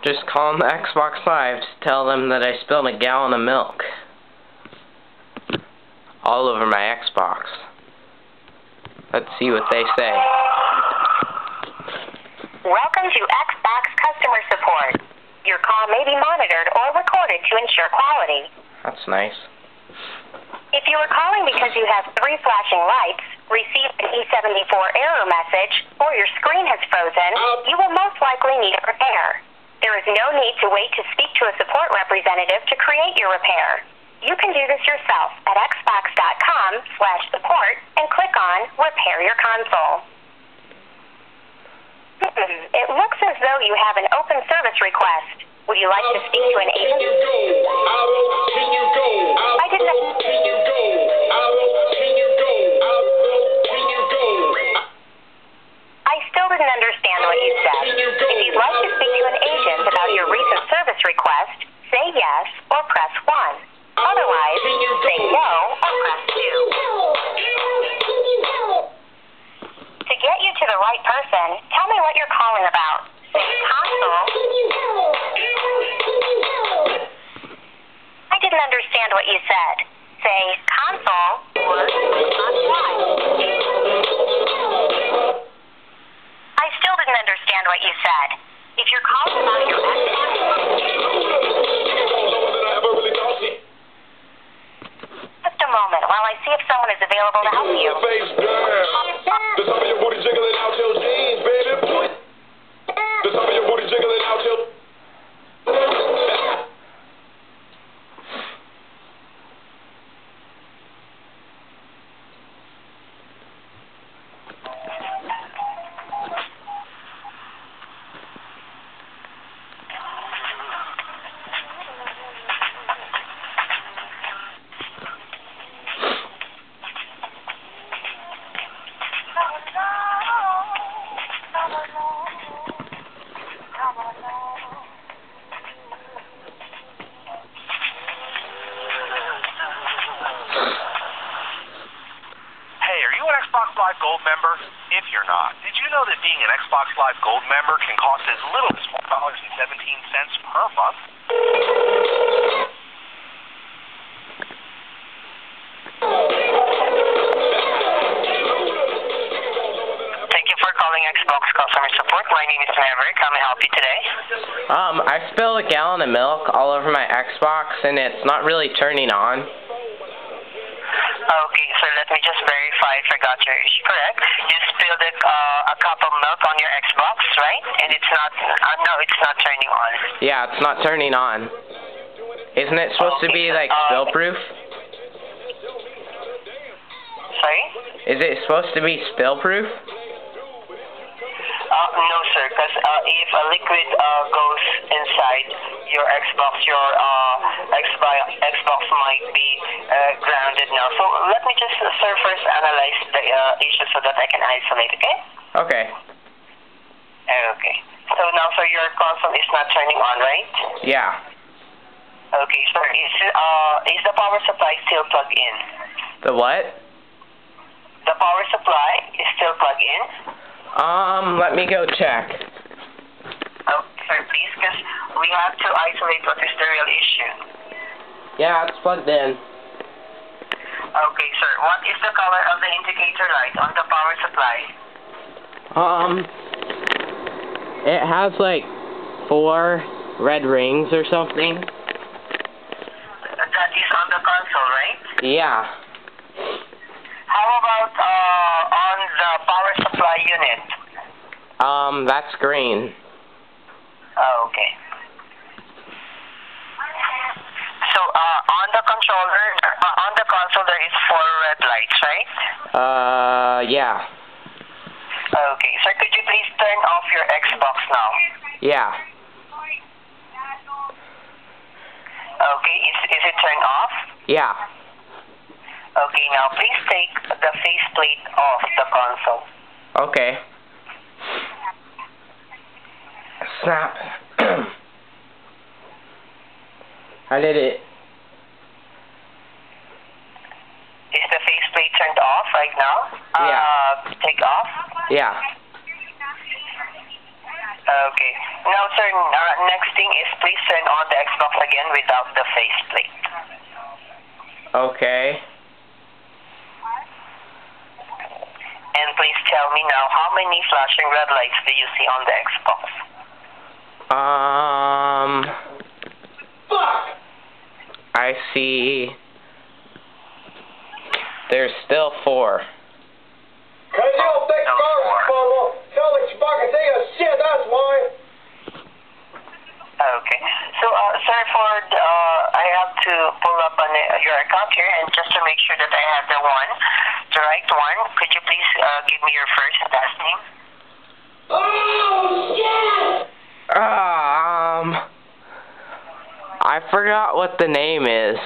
Just call them the Xbox Live to tell them that I spilled a gallon of milk. All over my Xbox. Let's see what they say. Welcome to Xbox customer support. Your call may be monitored or recorded to ensure quality. That's nice. If you are calling because you have three flashing lights, received an E74 error message, or your screen has frozen, you will most likely need a repair. There is no need to wait to speak to a support representative to create your repair. You can do this yourself at xbox.com slash support and click on Repair Your Console. Hmm, it looks as though you have an open service request. Would you like to speak to an agent? I didn't... I If you're not, did you know that being an Xbox Live Gold member can cost as little as $4.17 per month? Thank you for calling Xbox customer support. My name is Maverick. How may I help you today? Um, I spilled a gallon of milk all over my Xbox and it's not really turning on. Okay, so let me just verify if I got your issue correct. You spilled a, uh, a cup of milk on your Xbox, right? And it's not, uh, no, it's not turning on. Yeah, it's not turning on. Isn't it supposed to be like spill proof? Sorry? Is it supposed to be spill proof? Uh, no, sir, because uh, if a liquid uh, goes inside your Xbox, your uh, Xbox, Xbox might be uh, now. So let me just, uh, sir, first analyze the uh, issue so that I can isolate, okay? Okay. Okay. So now, sir, your console is not turning on, right? Yeah. Okay, sir. Is uh is the power supply still plugged in? The what? The power supply is still plugged in. Um, let me go check. Oh, sir, please, because we have to isolate what is the real issue. Yeah, it's plugged in. Okay, sir. What is the color of the indicator light on the power supply? Um, it has like four red rings or something. That is on the console, right? Yeah. How about uh on the power supply unit? Um, that's green. Oh, okay. So uh on the controller, is four red lights, right? Uh, yeah. Okay, sir, could you please turn off your Xbox now? Yeah. Okay, is, is it turned off? Yeah. Okay, now please take the faceplate off the console. Okay. Snap. How did it? Is the faceplate turned off right now? Yeah. Uh, take off? Yeah. Okay. Now, sir, uh, next thing is please turn on the Xbox again without the faceplate. Okay. And please tell me now, how many flashing red lights do you see on the Xbox? Um, Fuck! I see. There's still four. Cause you don't think No, garbage four. bundle. Sound like fucking take a shit, that's why. Okay. So, uh, sir Ford, uh, I have to pull up on uh, your account here, and just to make sure that I have the one, the right one, could you please uh, give me your first and last name? Oh, shit! Um, I forgot what the name is.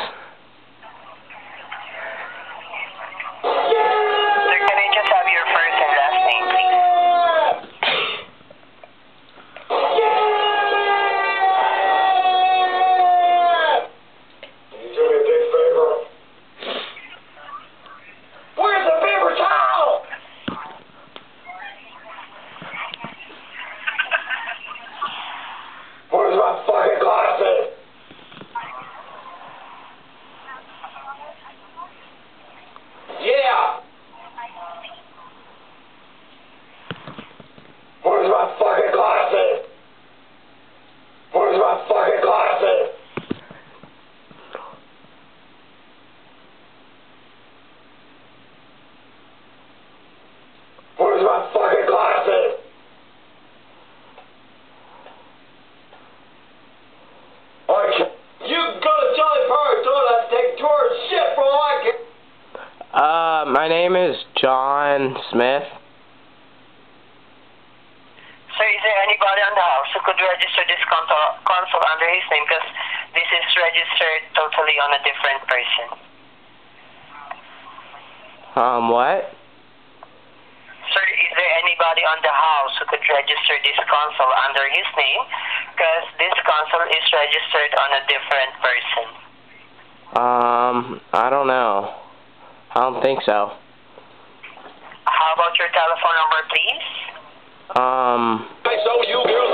My name is John Smith. So is there anybody on the house who could register this console, console under his name? Because this is registered totally on a different person. Um, what? Sir, is there anybody on the house who could register this console under his name? Because this console is registered on a different person. Um, I don't know. I don't think so. How about your telephone number, please? Um, I show you girls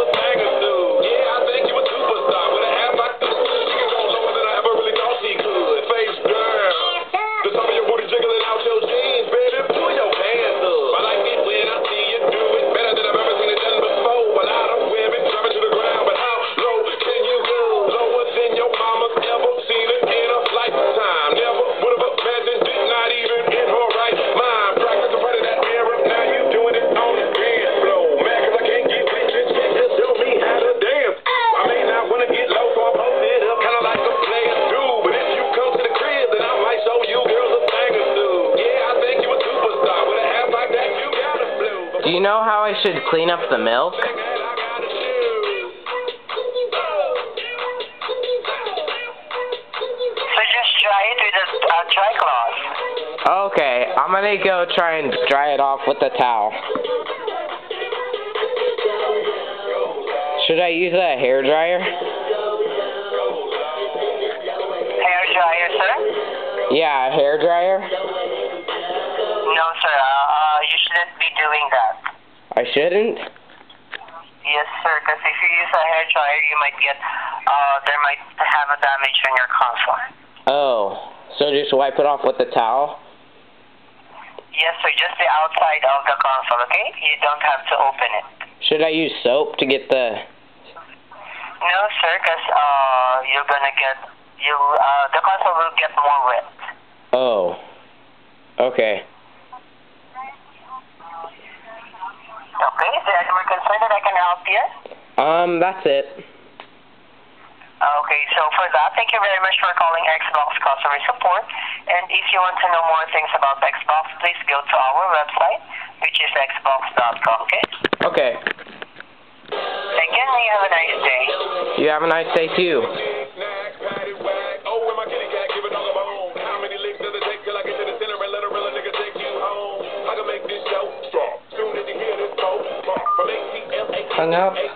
should clean up the milk? Thing that I gotta do. So just dry it with a uh, dry cloth. Okay, I'm gonna go try and dry it off with a towel. Should I use a hair dryer? Hair dryer, sir? Yeah, a hair dryer. No, sir. Uh, uh, you shouldn't be doing that. I shouldn't. Yes, sir. Because if you use a hair dryer, you might get, uh, there might have a damage on your console. Oh, so just wipe it off with a towel? Yes, sir. Just the outside of the console, okay? You don't have to open it. Should I use soap to get the? No, sir. Because uh, you're gonna get you. Uh, the console will get more wet. Oh. Okay. Is there any more concern that I can help you? Um, that's it. Okay, so for that, thank you very much for calling Xbox Customer Support. And if you want to know more things about Xbox, please go to our website, which is xbox.com, okay? Okay. Thank you, and you have a nice day. You have a nice day too. Hung up.